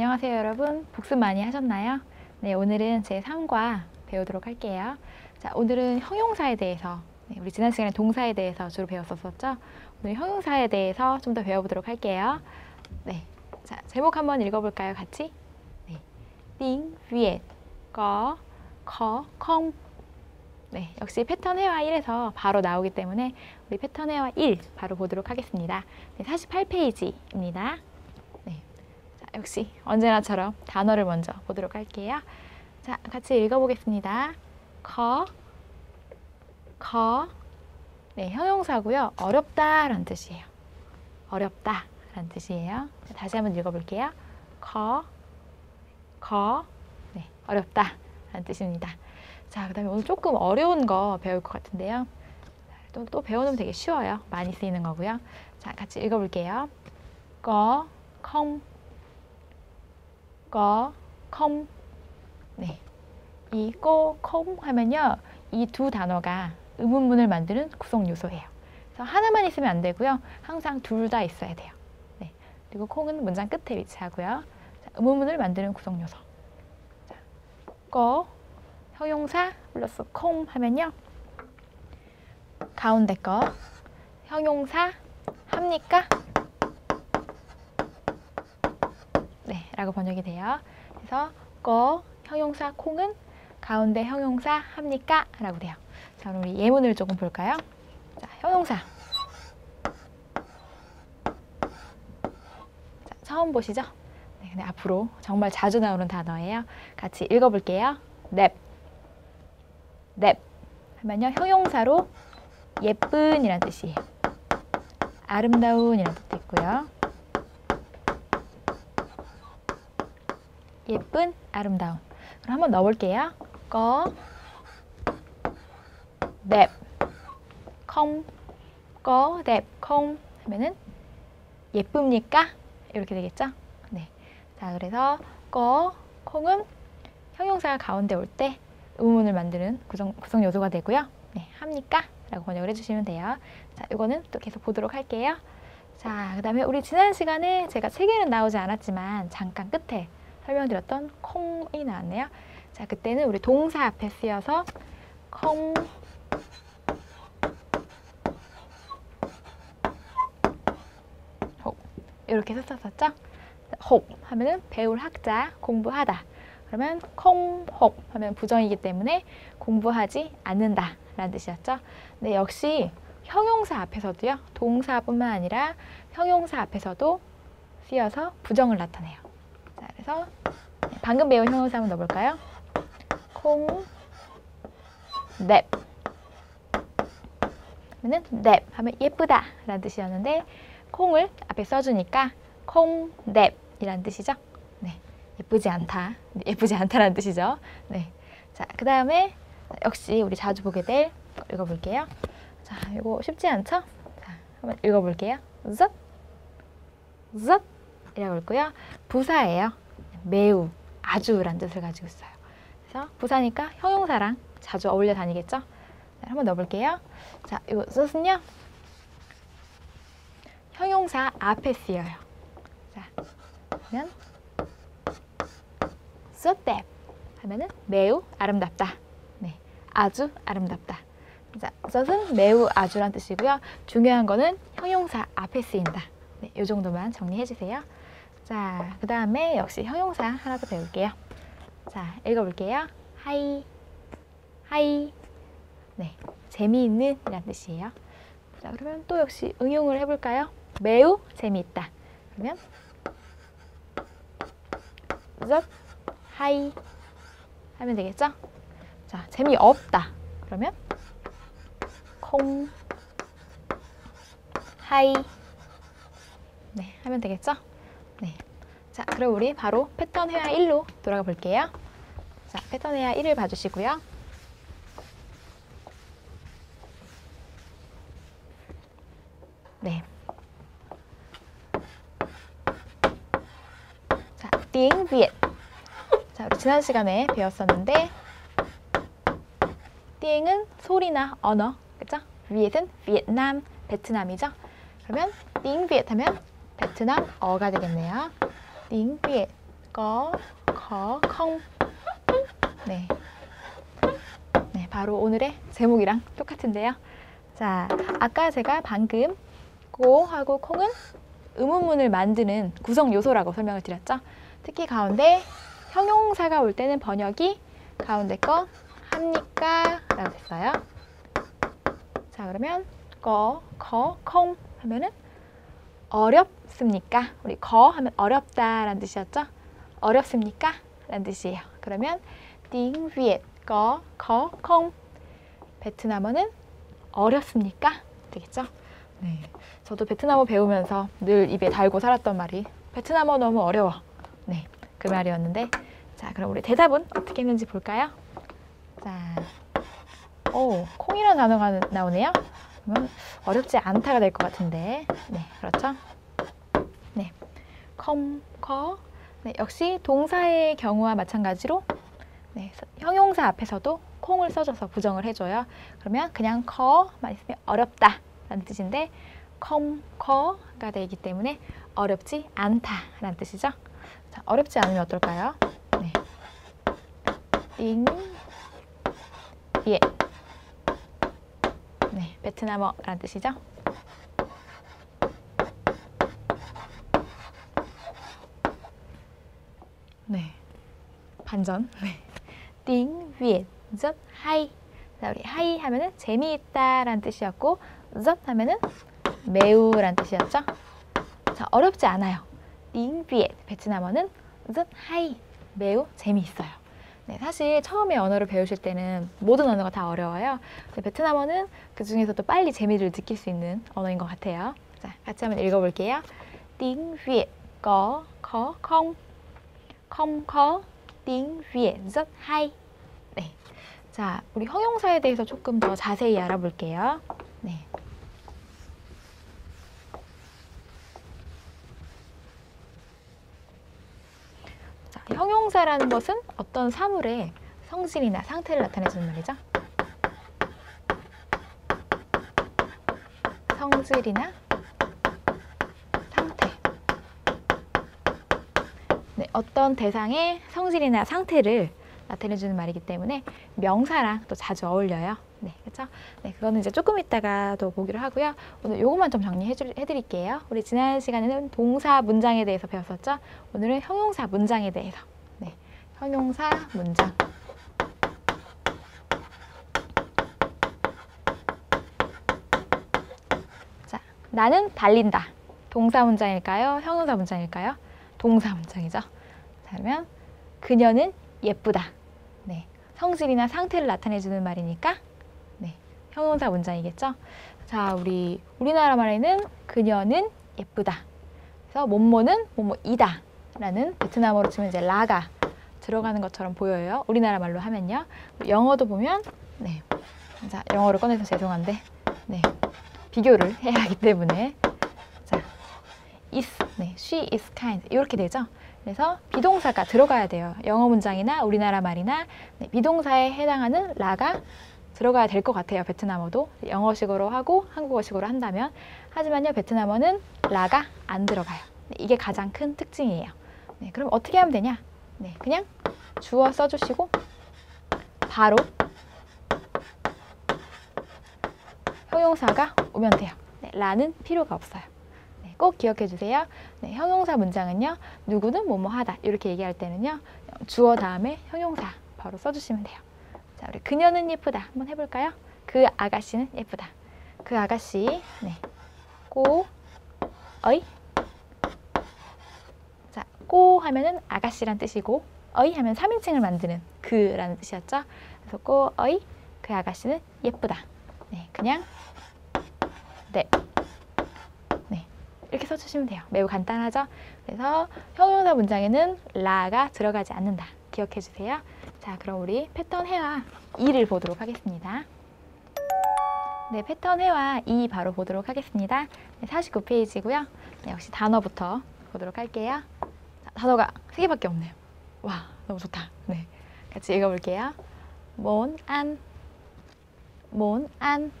안녕하세요 여러분. 복습 많이 하셨나요? 네 오늘은 제 3과 배우도록 할게요. 자 오늘은 형용사에 대해서 네, 우리 지난 시간에 동사에 대해서 주로 배웠었죠? 오늘 형용사에 대해서 좀 더 배워보도록 할게요. 네, 자 제목 한번 읽어볼까요 같이? 네, 띵, 위에, 거, 커, 콩 네, 역시 패턴 회화 1에서 바로 나오기 때문에 우리 패턴 회화 1 바로 보도록 하겠습니다. 네, 48페이지입니다 역시 언제나처럼 단어를 먼저 보도록 할게요. 자, 같이 읽어보겠습니다. 커, 커, 네, 형용사고요. 어렵다 라는 뜻이에요. 어렵다 라는 뜻이에요. 다시 한번 읽어볼게요. 커, 커, 네, 어렵다 라는 뜻입니다. 자, 그 다음에 오늘 조금 어려운 거 배울 것 같은데요. 또, 또 배워놓으면 되게 쉬워요. 많이 쓰이는 거고요. 자, 같이 읽어볼게요. có, không, có, không. 네. 이 꼬, 컴 하면요. 이 두 단어가 의문문을 만드는 구성 요소예요. 그래서 하나만 있으면 안 되고요. 항상 둘 다 있어야 돼요. 네. 그리고 không은 문장 끝에 위치하고요. 자, 의문문을 만드는 구성 요소. 자, có, 형용사 플러스 콩 하면요. 가운데 거 형용사 합니까? 네, 라고 번역이 돼요. 그래서 거 형용사 콩은 가운데 형용사 합니까? 라고 돼요. 자, 그럼 우리 예문을 조금 볼까요? 자, 형용사. 자, 처음 보시죠? 네, 근데 앞으로 정말 자주 나오는 단어예요. 같이 읽어볼게요. 넵. 넵. 하면요, 형용사로 예쁜이란 뜻이에요. 아름다운이란 뜻도 있고요. 예쁜, 아름다운. 그럼 한번 넣어볼게요. 꺼, 넵, 콩, 꺼, 넵, 콩 하면은 예쁩니까? 이렇게 되겠죠? 네. 자, 그래서 꺼, 콩은 형용사가 가운데 올 때 의문문을 만드는 구성, 구성 요소가 되고요. 네, 합니까? 라고 번역을 해주시면 돼요. 자, 이거는 또 계속 보도록 할게요. 자, 그 다음에 우리 지난 시간에 제가 책에는 나오지 않았지만 잠깐 끝에 설명드렸던 콩이 나왔네요. 자, 그때는 우리 동사 앞에 쓰여서 콩혹 이렇게 썼었죠? 혹 하면은 배울 학자, 공부하다. 그러면 콩혹 하면 부정이기 때문에 공부하지 않는다 라는 뜻이었죠. 네, 역시 형용사 앞에서도요. 동사뿐만 아니라 형용사 앞에서도 쓰여서 부정을 나타내요. 자, 그래서 방금 배운 형용사 한번 넣어볼까요? 콩, 넵. 그러면 넵 하면 예쁘다 라는 뜻이었는데 콩을 앞에 써주니까 콩, 넵이라는 뜻이죠. 네, 예쁘지 않다. 예쁘지 않다라는 뜻이죠. 네. 자, 그 다음에 역시 우리 자주 보게 될 읽어볼게요. 자, 이거 쉽지 않죠? 자, 한번 읽어볼게요. zzz, zzz 이라고 읽고요. 부사예요. 매우, 아주라는 뜻을 가지고 있어요. 그래서 부사니까 형용사랑 자주 어울려 다니겠죠? 네, 한번 넣어볼게요. 자, 이거 뜻은요. 형용사 앞에 쓰여요. 자, 그러면 so that 하면은 매우 아름답다. 네, 아주 아름답다. 자, 뜻은 매우 아주란 뜻이고요. 중요한 거는 형용사 앞에 쓰인다. 네, 이 정도만 정리해 주세요. 자, 그 다음에 역시 형용사 하나 더 배울게요. 자, 읽어볼게요. hay, hay. 네, 재미있는 이란 뜻이에요. 자, 그러면 또 역시 응용을 해볼까요? 매우 재미있다. 그러면 rất hay 하면 되겠죠? 자, 재미없다. 그러면 không hay 네, 하면 되겠죠? 네. 자, 그럼 우리 바로 패턴 회화 1로 돌아가 볼게요. 자, 패턴 회화 1을 봐주시고요. 네. 자, tiếng Việt. 자, 우리 지난 시간에 배웠었는데 띵은 소리나 언어, 그죠? 위엣은 베트남, 베트남이죠? 그러면 띵 Việt 하면 베트남 어가 되겠네요. Tiếng Việt. 꺼, 커, 콩. 네. 네, 바로 오늘의 제목이랑 똑같은데요. 자, 아까 제가 방금 고하고 콩은 의문문을 만드는 구성 요소라고 설명을 드렸죠. 특히 가운데 형용사가 올 때는 번역이 가운데 거 합니까? 라고 됐어요. 자, 그러면 거, 거, 콩 하면은 어렵습니까? 우리 거 하면 어렵다 라는 뜻이었죠? 어렵습니까? 라는 뜻이에요. 그러면 띵 위에 거, 거, 콩 베트남어는 어렵습니까? 되겠죠? 네. 저도 베트남어 배우면서 늘 입에 달고 살았던 말이 베트남어 너무 어려워. 네. 그 말이었는데 자, 그럼 우리 대답은 어떻게 했는지 볼까요? 자. 오, không이라는 단어가 나오네요. 그러면 어렵지 않다가 될 것 같은데. 네, 그렇죠? 네. không, khó. 네, 역시 동사의 경우와 마찬가지로 네, 형용사 앞에서도 không을 써줘서 부정을 해줘요. 그러면 그냥 khó만 있으면 어렵다 라는 뜻인데 không, khó가 되기 때문에 어렵지 않다 라는 뜻이죠. 자, 어렵지 않으면 어떨까요? 네. 띵, 예. 네, 베트남어라는 뜻이죠. 네, 반전. 네. 띵, 위에, hay. 자, 우리 hay 하면은 재미있다라는 뜻이었고, rất 하면은 매우라는 뜻이었죠. 자, 어렵지 않아요. 띵, 위에, 베트남어는 rất hay, 매우 재미있어요. 네, 사실 처음에 언어를 배우실 때는 모든 언어가 다 어려워요. 베트남어는 그 중에서도 빨리 재미를 느낄 수 있는 언어인 것 같아요. 자, 같이 한번 읽어볼게요. tiếng Việt có khó không? Không khó, tiếng Việt rất hay. 네. 자, 우리 형용사에 대해서 조금 더 자세히 알아볼게요. 네. 자, 형용사라는 것은 어떤 사물의 성질이나 상태를 나타내주는 말이죠. 성질이나 상태. 네, 어떤 대상의 성질이나 상태를 나타내주는 말이기 때문에 명사랑 또 자주 어울려요. 네, 그렇죠? 네, 그거는 이제 조금 이따가 또 보기로 하고요. 오늘 요것만 좀 정리해 드릴게요. 우리 지난 시간에는 동사 문장에 대해서 배웠었죠? 오늘은 형용사 문장에 대해서. 네, 형용사 문장. 자, 나는 달린다. 동사 문장일까요? 형용사 문장일까요? 동사 문장이죠. 자, 그러면 그녀는 예쁘다. 네, 성질이나 상태를 나타내주는 말이니까 네, 형용사 문장이겠죠. 자, 우리 우리나라 말에는 그녀는 예쁘다. 그래서 뭐뭐는 뭐뭐이다. 라는 베트남어로 치면 이제 라가 들어가는 것처럼 보여요. 우리나라 말로 하면요. 영어도 보면 네. 자, 영어를 꺼내서 죄송한데 네. 비교를 해야 하기 때문에 자, is, 네, she is kind 이렇게 되죠. 그래서 비동사가 들어가야 돼요. 영어 문장이나 우리나라 말이나 네, 비동사에 해당하는 라가 들어가야 될 것 같아요. 베트남어도 영어식으로 하고 한국어식으로 한다면 하지만요 베트남어는 라가 안 들어가요. 네, 이게 가장 큰 특징이에요. 네, 그럼 어떻게 하면 되냐? 네, 그냥 주어 써주시고 바로 형용사가 오면 돼요. 네, 라는 필요가 없어요. 네, 꼭 기억해 주세요. 네, 형용사 문장은요. 누구는 뭐뭐 하다 이렇게 얘기할 때는요. 주어 다음에 형용사 바로 써주시면 돼요. 자, 우리 그녀는 예쁘다. 한번 해볼까요? 그 아가씨는 예쁘다. 그 아가씨, 네, 꼬, 어이. 자, 꼬 하면은 아가씨란 뜻이고, 어이 하면 3인칭을 만드는 그라는 뜻이었죠. 그래서 꼬, 어이, 그 아가씨는 예쁘다. 네, 그냥 네, 네 이렇게 써주시면 돼요. 매우 간단하죠. 그래서 형용사 문장에는 라가 들어가지 않는다. 기억해 주세요. 자, 그럼 우리 패턴 해와 2를 보도록 하겠습니다. 네, 패턴 해와 2 바로 보도록 하겠습니다. 네, 49페이지고요. 네, 역시 단어부터 보도록 할게요. 자, 단어가 3개밖에 없네요. 와, 너무 좋다. 네, 같이 읽어볼게요. 몬, 안, 몬, 안.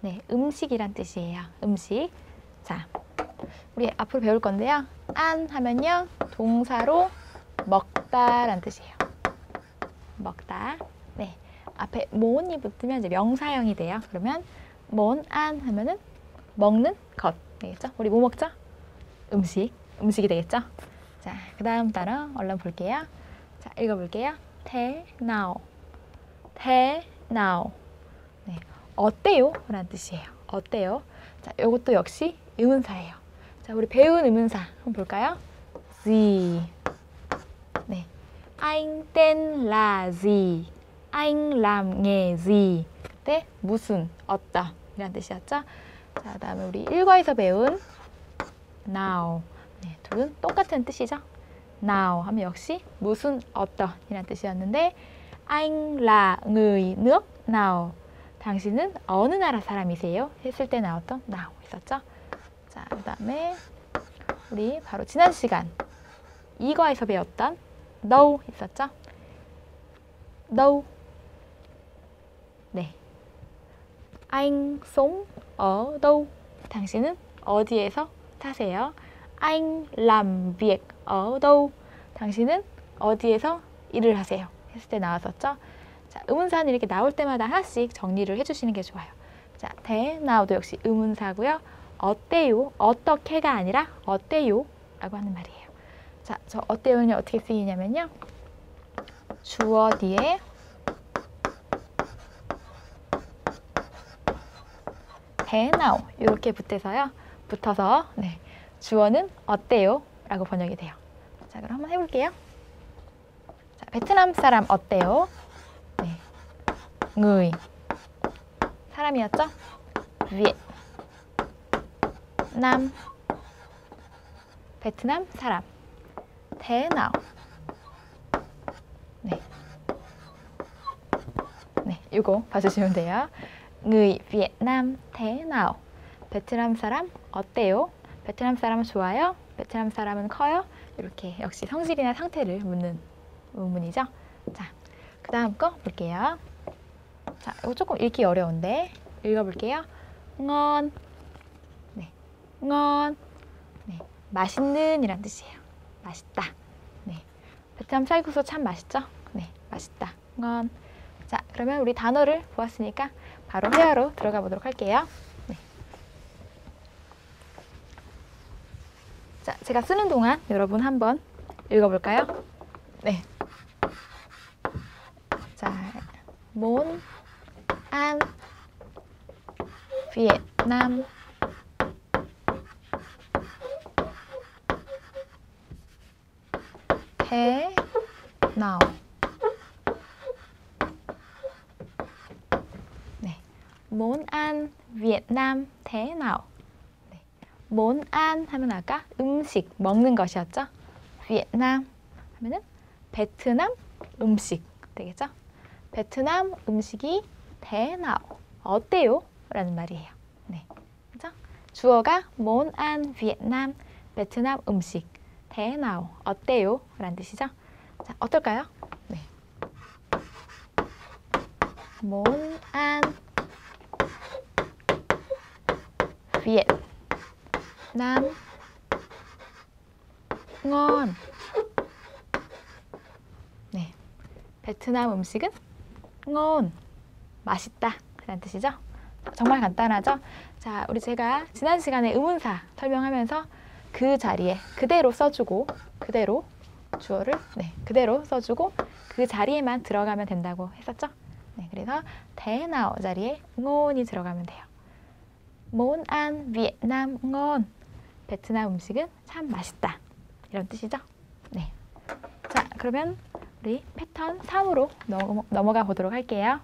네, 음식이란 뜻이에요. 음식. 자, 우리 앞으로 배울 건데요. 안 하면요. 동사로 먹다라는 뜻이에요. 먹다. 네. 앞에 몬이 붙으면 이제 명사형이 돼요. 그러면 몬안 하면은 먹는 것 되겠죠? 우리 뭐 먹죠? 음식. 음식이 되겠죠? 자, 그 다음 단어 얼른 볼게요. 자, 읽어볼게요. 태, 나오. 태, 나오. 네. 어때요? 라는 뜻이에요. 어때요? 자, 이것도 역시 의문사예요. 자, 우리 배운 의문사 한번 볼까요? gì. 네. là gì? anh làm nghề gì? 그때 무슨, 어떤 이란 뜻이었죠? 자, 그다음에 우리 일과에서 배운 now. 네, 둘은 똑같은 뜻이죠? now 하면 역시 무슨, 어떤 이란 뜻이었는데 anh là người nước nào? 당신은 어느 나라 사람이세요? 했을 때 나왔던 now 있었죠? 자, 그 다음에 우리 바로 지난 시간 이과에서 배웠던 đâu 있었죠? đâu 네. anh sống ở đâu? 당신은 어디에서 사세요? Anh làm việc ở đâu? 당신은 어디에서 일을 하세요? 했을 때 나왔었죠? 자, 의문사는 이렇게 나올 때마다 하나씩 정리를 해주시는 게 좋아요. 자, 대 나오도 역시 의문사고요. 어때요? 어떻게가 아니라 어때요? 라고 하는 말이에요. 자, 저 어때요는 어떻게 쓰이냐면요. 주어 뒤에 대나오 이렇게 붙어서요. 붙어서 네, 주어는 어때요? 라고 번역이 돼요. 자, 그럼 한번 해볼게요. 자, 베트남 사람 어때요? 네, người 사람이었죠? Việt 남 베트남 사람 대나오 네. 네, 이거 봐주시면 돼요. người Việt Nam thế? 베트남 사람 어때요? 베트남 사람은 좋아요? 베트남 사람은 커요? 이렇게 역시 성질이나 상태를 묻는 의문이죠. 자, 그 다음 거 볼게요. 자, 이거 조금 읽기 어려운데 읽어볼게요. ngon, 네, ngon, 네, 맛있는 이란 뜻이에요. 맛있다. 네, 베트남 쌀국수 참 맛있죠? 네, 맛있다. ngon. 자, 그러면 우리 단어를 보았으니까 바로 회화로 들어가 보도록 할게요. 네. 자, 제가 쓰는 동안 여러분 한번 읽어볼까요? 네. 자, 몬, 안, 비엔남, 해, 나오. 네. Việt Nam thế nào? 네. Ăn 하면 아까 음식, 먹는 것이었죠? Vietnam 하면은 베트남 음식 되겠죠? 베트남 음식이 nào? 어때요? 라는 말이에요. 네. 그죠? 주어가 Việt Nam 베트남 음식 nào? 어때요? 라는 뜻이죠? 자, 어떨까요? 네. Món ăn Nam ngon 네, 베트남 음식은 ngon 맛있다 라는 뜻이죠. 정말 간단하죠. 자, 우리 제가 지난 시간에 의문사 설명하면서 그 자리에 그대로 써주고 그대로 주어를 네, 그대로 써주고 그 자리에만 들어가면 된다고 했었죠. 네, 그래서 대나오 자리에 ngon이 들어가면 돼요. Việt Nam ngon. 베트남 음식은 참 맛있다. 이런 뜻이죠? 네. 자, 그러면 우리 패턴 3으로 넘어가 보도록 할게요.